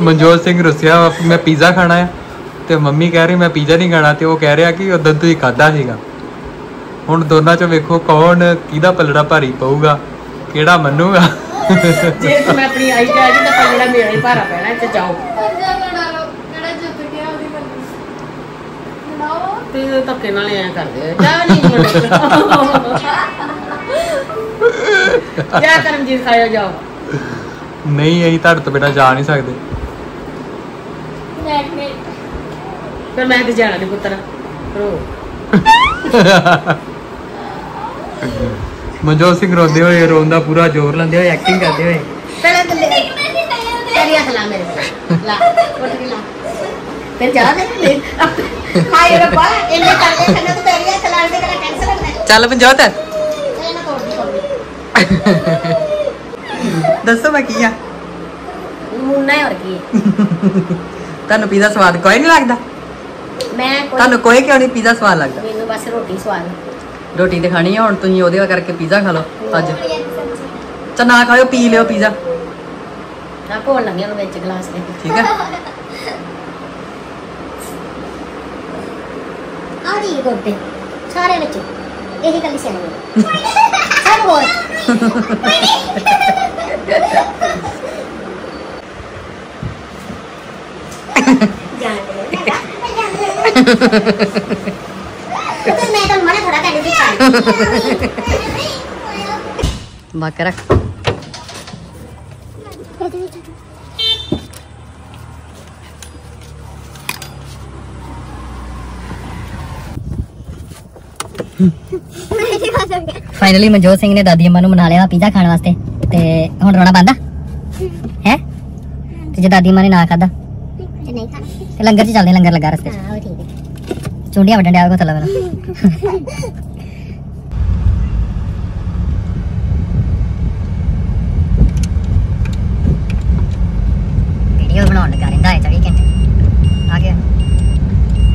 ਮਨਜੋਤ ਸਿੰਘ ਰੁੱਸਿਆ ਮੈਂ ਪੀਜ਼ਾ ਖਾਣਾ ਆ ਤੇ ਮੰਮੀ ਕਹਿ ਰਹੀ ਮੈਂ ਪੀਜ਼ਾ ਨਹੀਂ ਖਾਣਾ ਤੇ ਉਹ ਕਹਿ ਰਿਹਾ ਕਿ ਉਦੋਂ ਤੁਸੀਂ ਖਾਦਾ ਸੀਗਾ। ਹੁਣ ਦੋਨਾਂ ਚੋਂ ਵੇਖੋ ਕੌਣ ਕਿਹਦਾ ਪਲੜਾ ਭਾਰੀ ਪਊਗਾ ਕਿਹੜਾ ਮੰਨੂਗਾ। ਜੇ ਤੇ ਮੈਂ ਆਪਣੀ ਆਈ ਤੇ ਆ ਗਈ ਤਾਂ ਪੱਲੜਾ ਮੇਰਾ ਹੀ ਭਾਰਾ ਪੈਣਾ ਇੱਥੇ ਜਾਓ। ਤੇ ਧੱਕੇ ਨਾਲ ਐ ਕਰਦੇ ਆ ਜਾ ਨਹੀਂ ਮੁੰਡੇ ਜਾ ਕਰਮਜੀਤ ਖਾਇਆ ਜਾਓ। ਨਹੀਂ ਅਸੀਂ ਤੁਹਾਡੇ ਤੋਂ ਬਿਨਾਂ ਜਾ ਨਹੀਂ ਸਕਦੇ। ਫਿਰ ਮੈਂ ਤੇ ਜਾਣਾ ਨਹੀਂ ਪੁੱਤਰ। ਰੋ। ਮਨਜੋਤ ਸਿੰਘ ਰੋਂਦੇ ਹੋਏ ਰੋਣ ਦਾ ਪੂਰਾ ਜ਼ੋਰ ਲੈਂਦੇ ਹੋਏ ਐਕਟਿੰਗ ਕਰਦੇ ਹੋਏ। ਪਹਿਲਾਂ ਤੇ ਲੈ। ਤੇਰੀ ਹੱਥ ਲਾ ਮੇਰੇ ਕੋਲ। ਲਾ ਉੱਠ ਕੇ ਲਾ। ਫਿਰ ਜਾ ਦੇ ਲੈ ਹਾਏ ਰੱਬਾ ਇਹਨੇ ਕਰਦੇ ਖੰਨਾ ਤੇ ਤੇਰੀ ਹੱਥ ਲਾਣ ਦੇ ਤੇਰਾ ਕੈਂਸਲ ਲੱਗਣਾ ਚੱਲ ਮਨਜੋਤ। ਇਹ ਨਾ ਤੋੜ ਦੀ ਤੋੜ ਦੱਸੋ ਮੈਂ ਕੀ ਆ? ਮੁੰਨਾ ਹੋਰ ਕੀ ਹੈ? ਤੁਹਾਨੂੰ ਪੀਜ਼ਾ ਸਵਾਦ ਕੋਈ ਨਹੀਂ ਲੱਗਦਾ? ਮੈਂ ਕੋਈ ਤੁਹਾਨੂੰ ਕੋਈ ਕਿਉਂ ਨਹੀਂ ਪੀਜ਼ਾ ਸਵਾਦ ਲੱਗਦਾ? ਮੈਨੂੰ ਬਸ ਰੋਟੀ ਸਵਾਦ ਰੋਟੀ ਤੇ ਖਾਣੀ ਆ ਹੁਣ ਤੁਸੀਂ ਉਹਦੇ ਕਰਕੇ ਪੀਜ਼ਾ ਖਾ ਲਓ ਅੱਜ। ਚਾ ਨਾ ਖਾਓ ਪੀ ਲਿਓ ਪੀਜ਼ਾ। ਨਾ ਕੋਲ ਲੰਗਿਆ ਨੂੰ ਵਿੱਚ ਗਲਾਸ ਦੇ। ਠੀਕ ਹੈ। ਆ ਜੀ ਗੋਡੇ। ਸਾਰੇ ਵਿੱਚ ਇਹੀ ਗੱਲ ਸਿਆਣੀ ਸਭ ਬਾਕ ਰੱਖ ਫਾਈਨਲੀ ਮਨਜੋਤ ਸਿੰਘ ਨੇ ਦਾਦੀ ਅੰਮਾ ਨੂੰ ਮਨਾ ਲਿਆ ਪੀਜ਼ਾ ਖਾਣ ਵਾਸਤੇ। ਤੇ ਹੁਣ ਰੋਣਾ ਬੰਦਾ ਹੈ? ਤੇ ਜੇ ਦਾਦੀ ਅੰਮਾ ਨੇ ਨਾ ਖਾਦਾ ਤੇ ਨਹੀਂ ਖਾਣਾ। ਤੇ ਲੰਗਰ 'ਚ ਚੱਲਦੇ ਲੰਗਰ ਲੱਗਾ ਰਸਤੇ 'ਚ। ਹਾਂ ਉਹ ਠੀਕ ਹੈ। ਚੁੰਡੀਆਂ ਵੱਢਣ ਡਿਆ ਕੋ ਥੱਲੇ ਮੈਨੂੰ ਵੀਡੀਓ ਬਣਾਉਣ ਲੱਗਾ ਰਹਿੰਦਾ ਹੈ 24 ਘੰਟੇ ਆ ਗਿਆ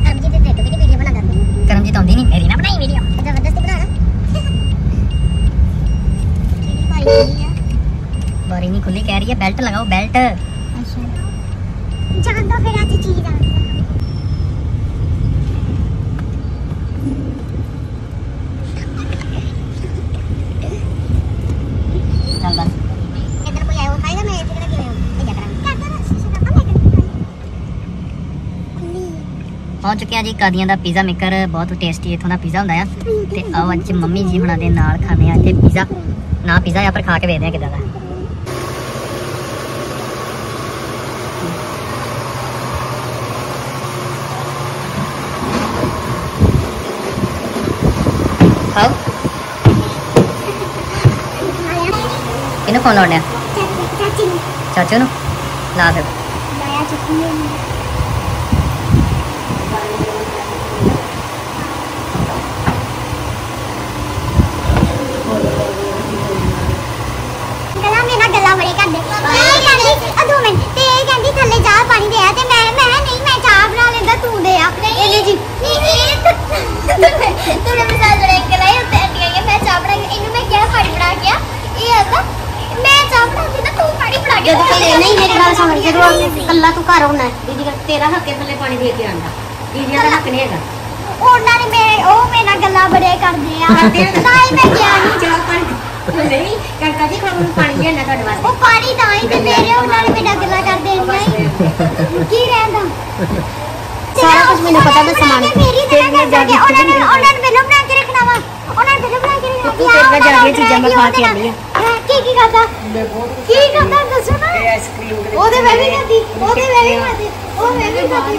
ਕਰਮਜੀਤ ਦੇ ਤੇ ਵੀਡੀਓ ਬਣਾ ਦਿੰਦੇ ਕਰਮਜੀਤ ਆਉਂਦੀ ਨਹੀਂ ਮੇਰੀ ਨਾ ਬਣਾਈ ਵੀਡੀਓ ਜ਼ਬਰਦਸਤੀ ਬਣਾਣਾ ਕਿਹੜੀ ਭਾਈ ਨਹੀਂ ਆ ਬਾਰੀ ਨਹੀਂ ਖੁੱਲੀ ਕਹਿ ਰਹੀ ਹੈ ਬੈਲਟ ਲਗਾਓ ਬੈਲਟ ਅੱਛਾ ਜਾਣ ਦੋ ਫਿਰ ਅੱਜ ਚੀਜ਼ ਆ ਚੱਲ ਬਸ ਇੱਧਰ ਕੋਈ ਆਇਆ ਖਾਏਗਾ ਕੰਮ ਹੈ। ਪਹੁੰਚ ਚੁੱਕਿਆ ਜੀ ਕਾਦੀਆਂ ਦਾ ਪੀਜ਼ਾ ਮੇਕਰ ਬਹੁਤ ਟੇਸਟੀ ਇਥੋਂ ਦਾ ਪੀਜ਼ਾ ਹੁੰਦਾ ਆ। ਤੇ ਆਓ ਅੱਜ ਮੰਮੀ ਜੀ ਹੁਣਾਂ ਦੇ ਨਾਲ ਖਾਣੇ ਆ ਇੱਥੇ ਪੀਜ਼ਾ ਨਾ ਪੀਜ਼ਾ ਆ ਪਰ ਖਾ ਕੇ ਵੇਖਦੇ ਆ ਕਿਦਾਂ ਦਾ। ਖਾਓ ਇਹਨੂੰ ਫੋਨ ਲਾਉਣਾ ਚਾਚੀ ਨੂੰ ਚਾਚੂ ਨੂੰ ਲਾ ਫਿਰ ਲਾਇਆ ਚੁੱਕੀ ਹੈ ਗੱਲਾਂ ਮੇਰੇ ਨਾਲ ਗੱਲਾਂ ਬੜੇ ਕਰਦੇ ਇਹ ਕਹਿੰਦੀ ਆ ਦੋ ਮਿੰਟ ਤੇ ਇਹ ਕਹਿੰਦੀ ਥੱਲੇ ਚਾਹ ਪਾਣੀ ਦੇ ਆ ਤੇ ਮੈਂ ਮੈਂ ਨਹੀਂ ਮੈਂ ਚਾਹ ਬਣਾ ਲੈਂਦਾ ਤੂੰ ਦੇ ਆ ਇਹਨੇ ਜੀ ਇਹ ਤੂੰ ਨੇ ਮਿਸਾਲ ਦੇ ਕੇ ਲਈ ਉੱਤੇ ਅੱਡੀ ਗਈ ਮੈਂ ਚਾਹ ਬਣਾ ਕੇ ਇਹਨੂੰ ਮੈਂ ਕਿਹਾ ਪਾਣੀ ਬਣਾ ਕੇ ਆ ਇਹ ਆਂਦਾ ਮੈਂ ਚਾਹ ਬਣਾ ਕੇ ਤਾਂ ਤੂੰ ਪਾਣੀ ਬਣਾ ਕੇ ਜਦੋਂ ਤੇ ਨਹੀਂ ਮੇਰੀ ਗੱਲ ਸੁਣ ਜਦੋਂ ਕੱਲਾ ਤੂੰ ਘਰ ਆਉਣਾ ਦੀਦੀ ਕਰ ਤੇਰਾ ਹੱਕੇ ਥੱਲੇ ਪਾਣੀ ਦੇ ਕੇ ਆਂਦਾ ਦੀਦੀਆਂ ਦਾ ਹੱਕ ਨਹੀਂ ਹੈਗਾ। ਉਹਨਾਂ ਨੇ ਮੇਰੇ ਉਹ ਮੇਰੇ ਨਾਲ ਗੱਲਾਂ ਬੜੇ ਕਰਦੇ ਆ। ਤਾਂ ਹੀ ਮੈਂ ਗਿਆ ਨਹੀਂ ਚਾਹ ਪਾਣੀ ਨਹੀਂ ਕਾਕਾ ਜੀ ਖਾਣ ਨੂੰ ਪਾਣੀ ਲਿਆਣਾ ਤੁਹਾਡੇ ਵਾਸਤੇ। ਉਹ ਪਾਣੀ ਤਾਂ ਹੀ ਤੇ ਮੇਰੇ ਉਹਨਾਂ ਨੇ ਮੇਰੇ ਗੱਲਾਂ ਕਰਦੇ ਨਹੀਂ ਕੀ ਰਹਿੰਦਾ? ਸਾਰਾ ਕੁਝ ਮੈਨੂੰ ਪਤਾ ਮੈਂ ਸਮਾਨ ਮੇਰੀ ਤੇ ਮੈਂ ਜਾ ਕੇ ਉਹਨਾਂ ਨੇ ਉਹਨਾਂ ਨੇ ਮੈਨੂੰ ਬਣਾ ਕੇ ਰੱਖਣਾ ਵਾ। ਉਹਨਾਂ ਨੇ ਮੈਨੂੰ ਬਣਾ ਕੇ ਰੱਖਣਾ ਤੂੰ ਤੇਰੇ ਨਾਲ ਜਾ ਕੇ ਚੀਜ਼ਾਂ ਮੈਂ ਖਾ ਕੇ ਆਉਂਦੀ ਆ। ਕੀ ਕੀ ਕਰਦਾ ਕੀ ਕਰਦਾ ਦੱਸੋ ਨਾ। ਆਈਸਕ੍ਰੀਮ ਉਹਦੇ ਮੈਂ ਵੀ ਖਾਦੀ ਉਹਦੇ ਮੈਂ ਵੀ ਖਾਦੀ ਉਹ ਮੈਂ ਵੀ ਖਾਦੀ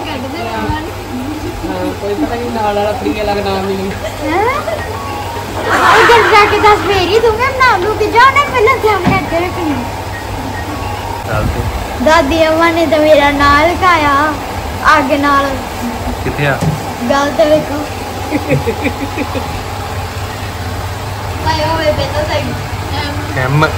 ਕੋਈ ਪਤਾ ਨਹੀਂ ਨਾਲ ਵਾਲਾ ਫਰੀ ਵਾਲਾ ਨਾਮ ਨਹੀਂ। ਉਹ ਜਦ ਜਾ ਕੇ ਦੱਸ ਮੇਰੀ ਦੂੰਗਾ ਨਾ ਨੂੰ ਕਿ ਜਾ ਨਾ ਪਹਿਲਾਂ ਧਿਆਨ ਰੱਖਣੀ ਚੱਲ ਤੂੰ। ਦਾਦੀ ਅਮਾ ਨੇ ਤਾਂ ਮੇਰਾ ਨਾਲ ਖਾਇਆ ਅੱਗ ਨਾਲ। ਕਿੱਥੇ ਆ? ਗੱਲ ਤੇ ਵੇਖੋ। Tay ơi, về tới tình Em. Em mực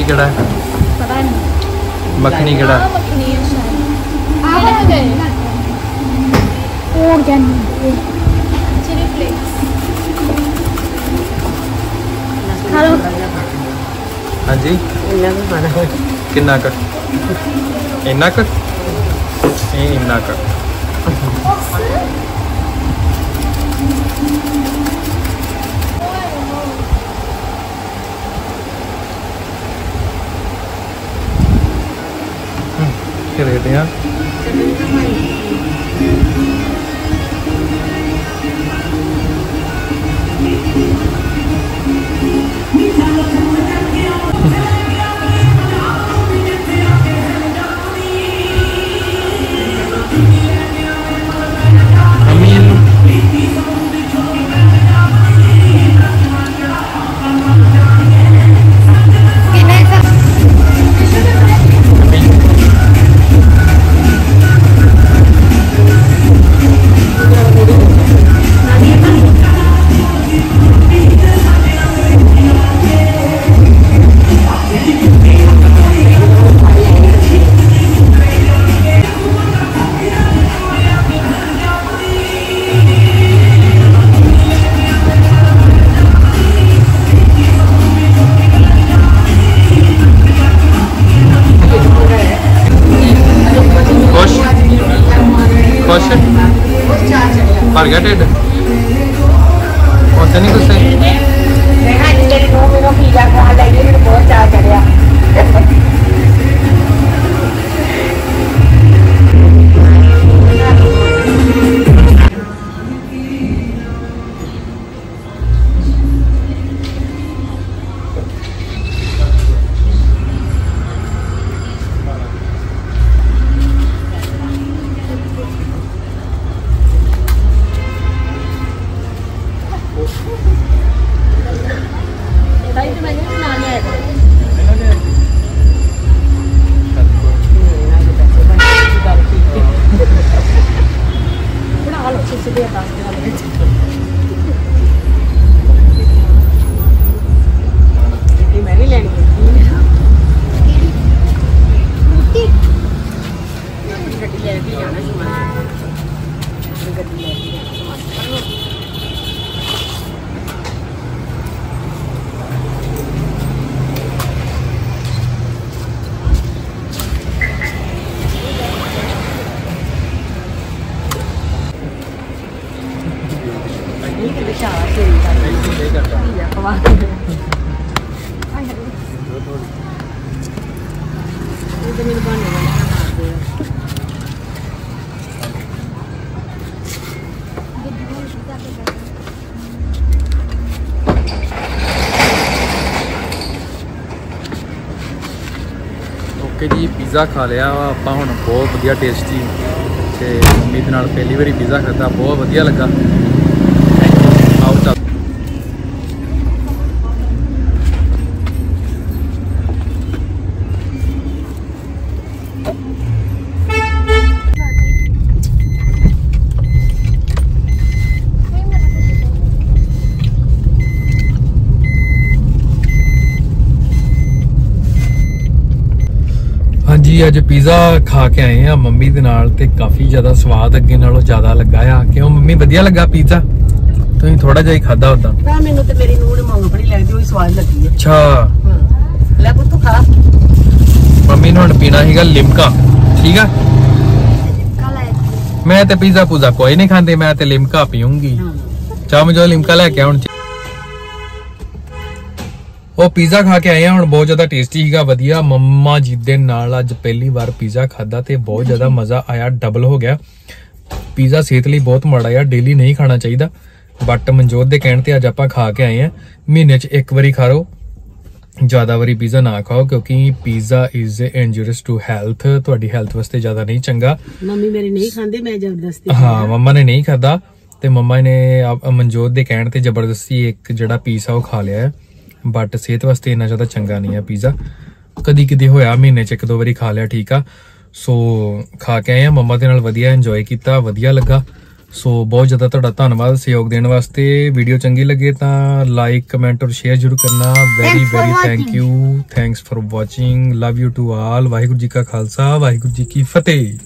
ఇక్కడ మక్ని ఇక్కడ ఊరికే ਖਾ ਲਓ ਹਾਂਜੀ ਇੰਨਾ ਵੀ ਖਾਣਾ ਕਿੰਨਾ ਕੁ ਇੰਨਾ ਕੁ ਇਹ ਇੰਨਾ ਕੁ ਹਮ, ਕੀ ਦੇਖਦੇ ਆ ਭਰ ਗਿਆ ਢਿੱਡ? ਉੱਥੇ ਨਹੀਂ ਗੁੱਸੇ ਦੇਖਾ ਜੀ ਮੇਰੇ ਨੂੰ ਮੈਨੂੰ ਪੀਜ਼ਾ ਖਵਾ ਲਈ ਮੈਨੂੰ ਬਹੁਤ ਚਾਹ ਚੜਿਆ। ਗੱਡੀ ਲੈ ਕੇ ਜਾਣਾ ਸਮਾਨ ਗੱਡੀ ਲੈ ਕੇ ਜਾਣਾ ਸਮਾਨ ਨਹੀਂ ਕਿ ਵਿਸ਼ਾਲ ਸੇ ਕਰਦਾ ਖਵਾ ਇਹ ਤਾਂ ਮੈਨੂੰ ਬਾਣੇ ਵਾਲਾ ਮਾਰਦੇ ਆ ਓਕੇ ਜੀ ਪੀਜ਼ਾ ਖਾ ਲਿਆ ਵਾ, ਆਪਾਂ ਹੁਣ ਬਹੁਤ ਵਧੀਆ ਟੇਸਟੀ ਤੇ ਮੰਮੀ ਦੇ ਨਾਲ ਪਹਿਲੀ ਵਾਰੀ ਪੀਜ਼ਾ ਖਾਧਾ, ਬਹੁਤ ਵਧੀਆ ਲੱਗਾ ਆਓ ਚੱਲ ਅੱਜ ਪੀਜ਼ਾ ਖਾ ਕੇ ਆਏ ਆ ਮੰਮੀ ਦੇ ਨਾਲ ਤੇ ਕਾਫੀ ਜ਼ਿਆਦਾ ਸਵਾਦ ਅੱਗੇ ਨਾਲੋਂ ਜ਼ਿਆਦਾ ਲੱਗਾ ਆ। ਕਿਉਂ ਮੰਮੀ ਵਧੀਆ ਲੱਗਾ ਪੀਜ਼ਾ ਤੁਸੀਂ ਥੋੜਾ ਜਿਹਾ ਹੀ ਖਾਦਾ ਉਦਾਂ ਨਾ ਮੈਨੂੰ ਤੇ ਮੇਰੀ ਨੂੰਹ ਨੇ ਮੂੰਗਫਲੀ ਲੱਗਦੀ ਉਹੀ ਸਵਾਦ ਲੱਗੀ ਹੈ ਅੱਛਾ। ਹਾਂ। ਲੈ ਪੁੱਤ ਖਾ। ਮੰਮੀ ਨੂੰ ਹੁਣ ਪੀਣਾ ਸੀਗਾ ਲਿਮਕਾ। ਠੀਕ ਆ? ਮੈਂ ਤੇ ਪੀਜ਼ਾ ਪੂਜ਼ਾ ਕੋਈ ਨਹੀਂ ਖਾਂਦੇ ਮੈਂ ਤੇ ਲਿਮਕਾ ਪੀਉਂਗੀ ਚਾਹ ਮੈਨੂੰ ਲਿਮਕਾ ਲੈ ਕੇ ਆਉਣ ਉਹ ਪੀਜ਼ਾ ਖਾ ਕੇ ਆਏ ਆ ਹੁਣ ਬਹੁਤ ਜ਼ਿਆਦਾ ਟੇਸਟੀ ਸੀਗਾ ਵਧੀਆ। ਮੰਮਾ ਜੀ ਦੇ ਨਾਲ ਅੱਜ ਪਹਿਲੀ ਵਾਰ ਪੀਜ਼ਾ ਖਾਦਾ ਤੇ ਬਹੁਤ ਜ਼ਿਆਦਾ ਮਜ਼ਾ ਆਇਆ ਡਬਲ ਹੋ ਗਿਆ। ਪੀਜ਼ਾ ਸਿਹਤ ਲਈ ਬਹੁਤ ਮਾੜਾ ਆ ਡੇਲੀ ਨਹੀਂ ਖਾਣਾ ਚਾਹੀਦਾ। ਬਟ ਮਨਜੋਤ ਦੇ ਕਹਿਣ ਤੇ ਅੱਜ ਆਪਾਂ ਖਾ ਕੇ ਆਏ ਆ। ਮਹੀਨੇ 'ਚ ਇੱਕ ਵਾਰੀ ਖਾ ਲਓ। ਜ਼ਿਆਦਾ ਵਾਰੀ ਪੀਜ਼ਾ ਨਾ ਖਾਓ ਕਿਉਂਕਿ pizza is injurious to health ਤੁਹਾਡੀ ਹੈਲਥ ਵਾਸਤੇ ਜ਼ਿਆਦਾ ਨਹੀਂ ਚੰਗਾ। ਮੰਮੀ ਮੇਰੀ ਨਹੀਂ ਖਾਂਦੇ ਮੈਂ ਜ਼ਬਰਦਸਤੀ ਹਾਂ ਮੰਮਾ ਨੇ ਨਹੀਂ ਖਾਦਾ ਤੇ ਮੰਮਾ ਨੇ ਮਨਜੋਤ ਦੇ ਕਹਿਣ ਤੇ ਜ਼ਬਰਦਸਤੀ ਇੱਕ ਜਿਹੜਾ ਪੀਸ ਆ ਉਹ ਖਾ ਲਿਆ ਬਟ ਸਿਹਤ ਵਾਸਤੇ ਇੰਨਾ ਜ਼ਿਆਦਾ ਚੰਗਾ ਨਹੀਂ ਆ ਪੀਜ਼ਾ ਕਦੀ ਕਦੀ ਹੋਇਆ ਮਹੀਨੇ ਚ ਇੱਕ ਦੋ ਵਾਰੀ ਖਾ ਲਿਆ ਠੀਕ ਆ। ਸੋ ਖਾ ਕੇ ਆਏ ਆ ਮੰਮਾ ਦੇ ਨਾਲ ਵਧੀਆ ਇੰਜੋਏ ਕੀਤਾ ਵਧੀਆ ਲੱਗਾ। ਸੋ ਬਹੁਤ ਜ਼ਿਆਦਾ ਤੁਹਾਡਾ ਧੰਨਵਾਦ ਸਹਿਯੋਗ ਦੇਣ ਵਾਸਤੇ। ਵੀਡੀਓ ਚੰਗੀ ਲੱਗੇ ਤਾਂ ਲਾਈਕ ਕਮੈਂਟ ਔਰ ਸ਼ੇਅਰ ਜ਼ਰੂਰ ਕਰਨਾ। Very very thank. You thanks for watching love you to all Waheguru ji ਕਾ ਖਾਲਸਾ ਵਾਹਿਗੁਰੂ ਜੀ ਕੀ ਫਤਿਹ।